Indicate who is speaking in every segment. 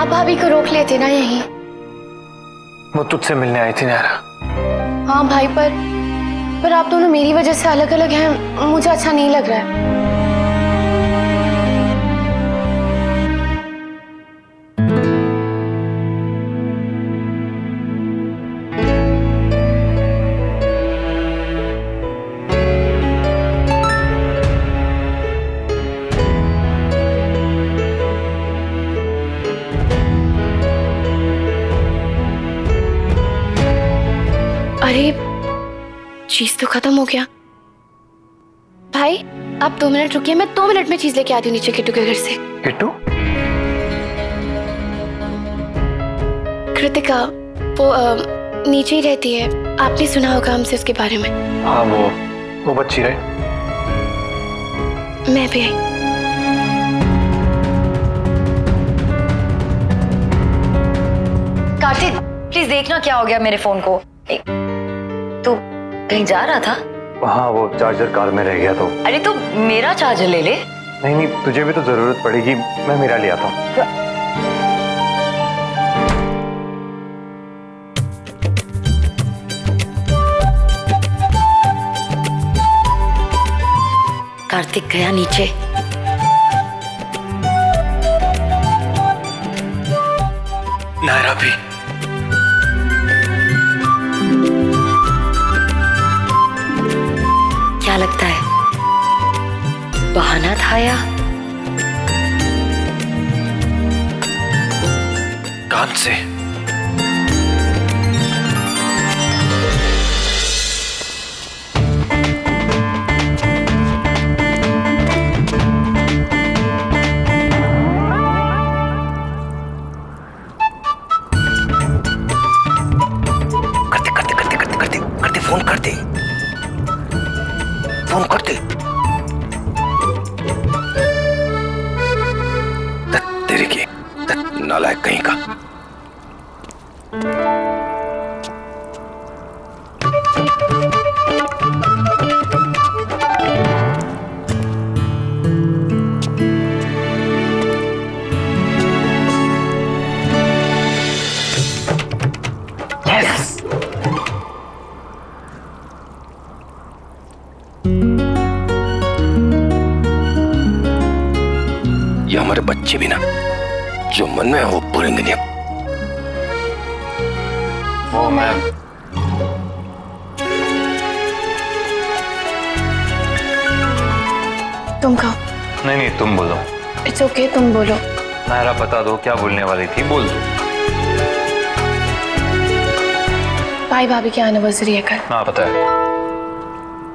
Speaker 1: आप भाभी को रोक लेते ना यहीं।
Speaker 2: वो तुझसे मिलने आई थी नारा
Speaker 1: हाँ भाई पर पर आप दोनों मेरी वजह से अलग अलग हैं मुझे अच्छा नहीं लग रहा है। अरे चीज़ तो खत्म हो गया। भाई आप दो मिनट रुकिए मैं दो मिनट में चीज़ लेके आती हूँ नीचे किट्टू के घर से।
Speaker 2: किट्टू?
Speaker 1: कृतिका वो अ, नीचे ही रहती है। आपने सुना होगा हमसे उसके बारे में।
Speaker 2: हाँ वो वो बच्ची रहे।
Speaker 1: मैं भी आई।
Speaker 3: कार्तिक प्लीज़ देखना क्या हो गया मेरे फ़ोन को। कहीं जा रहा था?
Speaker 2: हाँ वो चार्जर कार में रह गया तो।
Speaker 3: अरे तो मेरा चार्जर ले ले।
Speaker 2: नहीं नहीं तुझे भी तो ज़रूरत पड़ेगी। मैं मेरा ले आता हूँ।
Speaker 3: कार्तिक गया नीचे।
Speaker 2: नायरा भी।
Speaker 3: क्या लगता है? बहाना था या?
Speaker 2: कान से। करते तेरे के नालायक कहीं का। जो मन में है वो पूरेंगे नहीं। वो मैं।
Speaker 1: तुम कहो।
Speaker 2: नहीं नहीं तुम बोलो।
Speaker 1: इट्स ओके okay, तुम बोलो।
Speaker 2: नायरा बता दो क्या बोलने वाली थी? बोल दो।
Speaker 1: भाई भाभी की एनिवर्सरी है कल।
Speaker 2: हाँ पता है।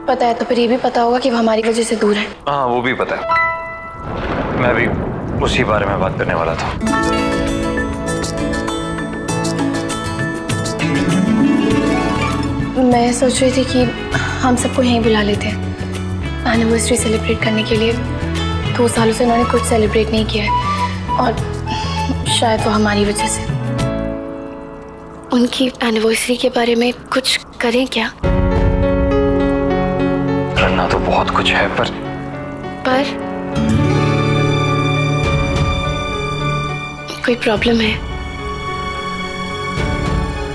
Speaker 1: पता है तो फिर ये भी पता होगा कि वो हमारी वजह से दूर है।
Speaker 2: हाँ वो भी पता है। मैं भी उसी बारे में बात करने वाला था।
Speaker 1: मैं सोच रही थी कि हम सबको यहीं बुला लेते हैं। एनिवर्सरी सेलिब्रेट करने के लिए दो सालों से उन्होंने कुछ सेलिब्रेट नहीं किया है और शायद वो हमारी वजह से। उनकी एनिवर्सरी के बारे में कुछ करें क्या?
Speaker 2: करना तो बहुत कुछ है पर
Speaker 1: पर कोई प्रॉब्लम है?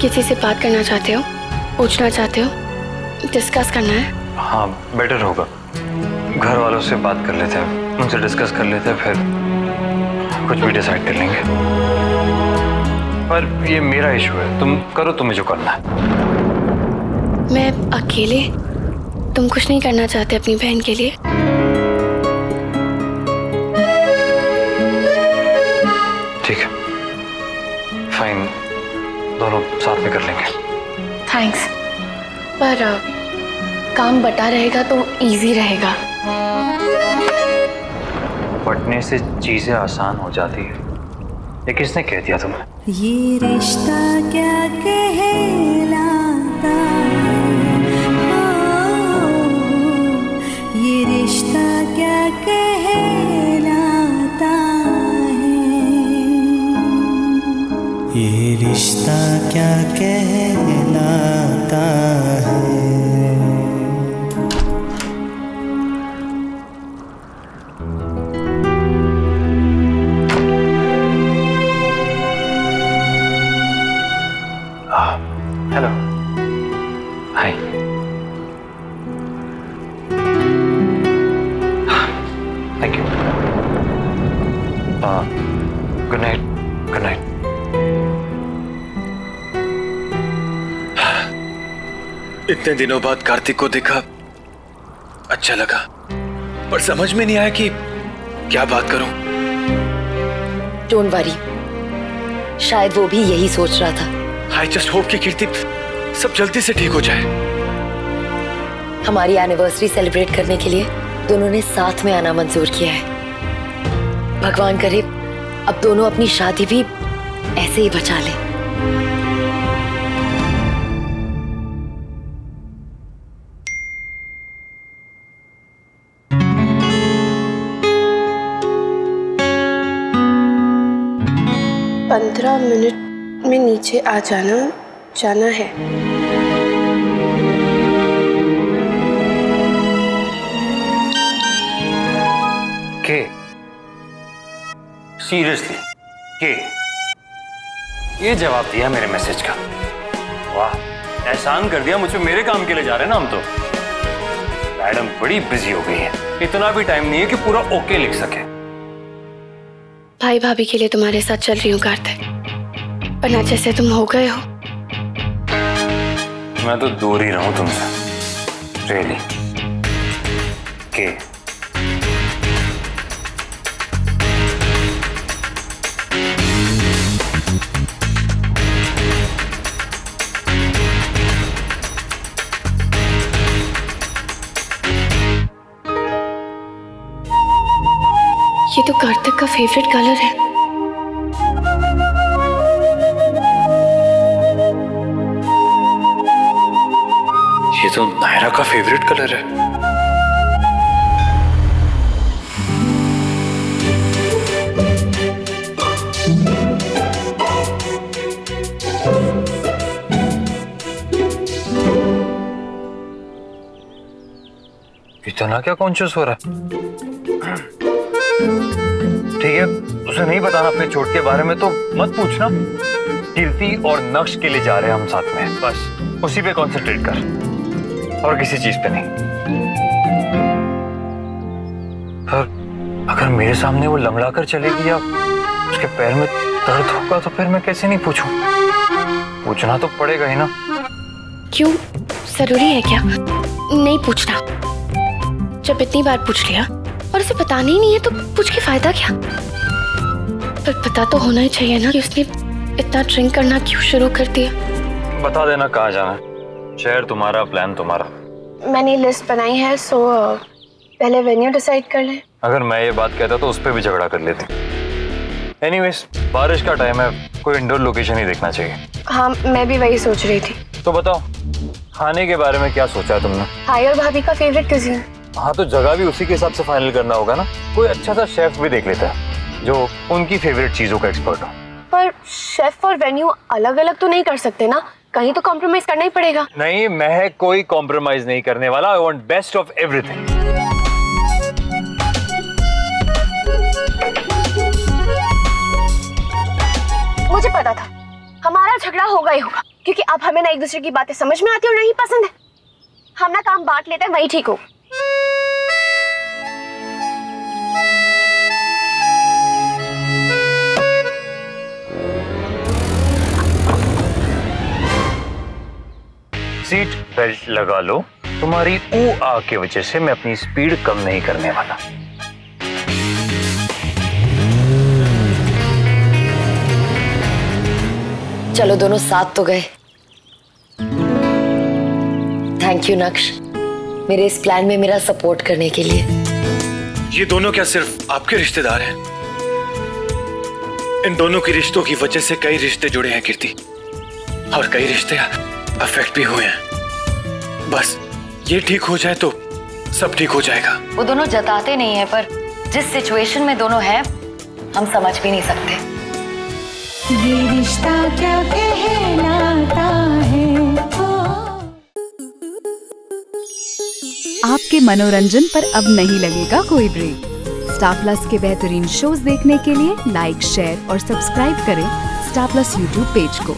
Speaker 1: किसी से बात करना चाहते हो? पूछना चाहते हो? डिस्कस करना है?
Speaker 2: हाँ बेटर होगा। घर वालों से बात कर लेते हैं उनसे डिस्कस कर लेते हैं फिर कुछ भी डिसाइड कर लेंगे। पर ये मेरा इशू है तुम करो तुम्हें जो करना है।
Speaker 1: मैं अकेले तुम कुछ नहीं करना चाहते अपनी बहन के लिए?
Speaker 2: दोनों साथ में कर लेंगे।
Speaker 1: थैंक्स पर काम बटा रहेगा तो इजी रहेगा।
Speaker 2: बटने से चीज़ें आसान हो जाती है। ये किसने कह दिया तुम्हें?
Speaker 4: ये रिश्ता क्या कहलाता है ये रिश्ता क्या कहलाता
Speaker 5: इतने दिनों बाद कार्तिक को देखा अच्छा लगा। पर समझ में नहीं आया कि क्या बात करूँ।
Speaker 3: डोंट वरी शायद वो भी यही सोच रहा था।
Speaker 5: आई जस्ट होप कि कीर्ति सब जल्दी से ठीक हो जाए।
Speaker 3: हमारी एनिवर्सरी सेलिब्रेट करने के लिए दोनों ने साथ में आना मंजूर किया है। भगवान करे अब दोनों अपनी शादी भी ऐसे ही बचा लें।
Speaker 1: पंद्रह मिनट में नीचे आ जाना जाना है।
Speaker 2: के? सीरियसली के? ये जवाब दिया मेरे मैसेज का। वाह, एहसान कर दिया, मुझे मेरे काम के लिए जा रहे हैं ना हम तो। मैडम, बड़ी बिज़ी हो गई है। इतना भी टाइम नहीं है कि पूरा ओके लिख सके।
Speaker 1: भाई भाभी के लिए तुम्हारे साथ चल रही हूँ कार्तिक। पर ना जैसे तुम हो गए हो।
Speaker 2: मैं तो दूर ही रहूँ तुमसे। रियली के?
Speaker 1: ये तो कार्तिक का फेवरेट कलर है।
Speaker 5: ये तो नायरा का फेवरेट कलर है।
Speaker 2: इतना क्या कॉन्शियस हो रहा है? ठीक है, उसे नहीं बताना अपने चोट के बारे में तो मत पूछना। कीर्ति और नक्श के लिए जा रहे हैं हम साथ में। बस, उसी पे कंसंट्रेट कर। और किसी चीज़ पे नहीं। पर अगर मेरे सामने वो लंगड़ा कर चलेगी या उसके पैर में दर्द होगा तो फिर मैं कैसे नहीं पूछूँ? पूछना तो पड़ेगा ही ना।
Speaker 1: क्यों? ज़रूरी है क्या? नहीं पूछना। जब इतनी बार पूछ लिया और उसे बताना ही नहीं है तो पूछ के फ़ायदा क्या? पर पता तो होना ही चाहिए ना कि उसने इतना ड्रिंक करना क्यों शुरू कर दिया?
Speaker 2: बता देना कहाँ जाना है। शहर तुम्हारा प्लान तुम्हारा।
Speaker 1: मैंने लिस्ट बनाई है सो पहले वेन्यू डिसाइड कर लें।
Speaker 2: अगर मैं ये बात कहता तो उस पर भी झगड़ा कर लेते। एनीवेज बारिश का टाइम है कोई इंडोर लोकेशन ही देखना चाहिए।
Speaker 1: हाँ मैं भी वही सोच रही थी।
Speaker 2: तो बताओ खाने के बारे में क्या सोचा तुमने?
Speaker 1: भाई और भाभी का फेवरेट कुजीन
Speaker 2: हाँ तो जगह भी उसी के हिसाब से फाइनल करना होगा ना। कोई अच्छा सा शेफ भी देख लेता है जो उनकी फेवरेट चीज़ों का एक्सपर्ट हो।
Speaker 1: पर शेफ और वेन्यू अलग अलग तो नहीं कर सकते ना? कहीं तो कॉम्प्रोमाइज करना ही पड़ेगा।
Speaker 2: नहीं मैं कोई कॉम्प्रोमाइज नहीं करने वाला। I want best of everything
Speaker 1: मुझे पता था हमारा झगड़ा होगा ही होगा क्योंकि अब हमें ना एक दूसरे की बातें समझ में आती और नहीं पसंद है। हम ना काम बांट लेते हैं वही ठीक हो
Speaker 2: सीट बेल्ट लगा लो। तुम्हारी ऊ आ की वजह से मैं अपनी स्पीड कम नहीं करने वाला।
Speaker 3: चलो दोनों साथ तो गए। Thank you Naksh. मेरे इस प्लान में मेरा सपोर्ट करने के लिए।
Speaker 5: ये दोनों क्या सिर्फ़ आपके रिश्तेदार हैं? इन दोनों के रिश्तों की वजह से कई रिश्ते जुड़े हैं कीर्ति। और कई रिश्ते अफेक्ट भी हुए हैं। बस ये ठीक हो जाए तो सब ठीक हो जाएगा।
Speaker 3: वो दोनों जताते नहीं है पर जिस सिचुएशन में दोनों हैं हम समझ भी नहीं सकते।
Speaker 4: ये रिश्ता क्या कहलाता है? ओ।
Speaker 6: आपके मनोरंजन पर अब नहीं लगेगा कोई ब्रेक स्टार प्लस के बेहतरीन शोज़ देखने के लिए लाइक शेयर और सब्सक्राइब करें स्टार प्लस यूट्यूब पेज को।